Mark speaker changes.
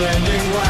Speaker 1: landing ground.